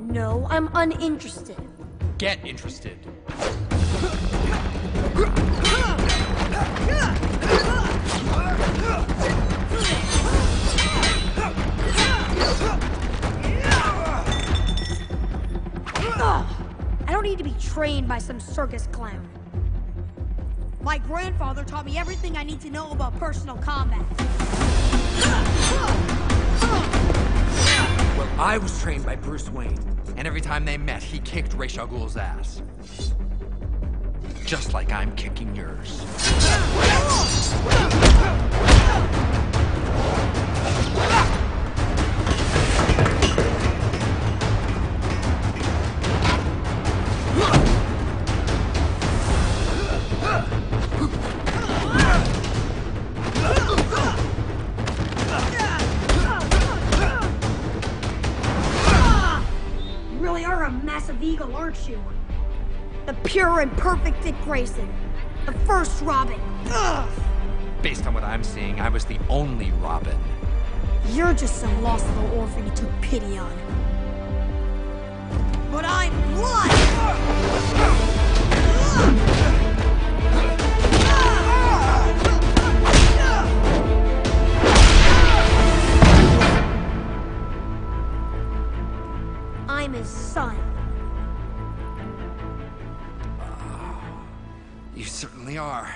No, I'm uninterested. Get interested. I don't need to be trained by some circus clown. My grandfather taught me everything I need to know about personal combat. I was trained by Bruce Wayne, and every time they met, he kicked Ra's al Ghul's ass. Just like I'm kicking yours. You really are a massive eagle, aren't you? The pure and perfect Dick Grayson. The first Robin. Ugh! Based on what I'm seeing, I was the only Robin. You're just some lost little orphan you took pity on. But I'm blood! am his son. Oh, you certainly are.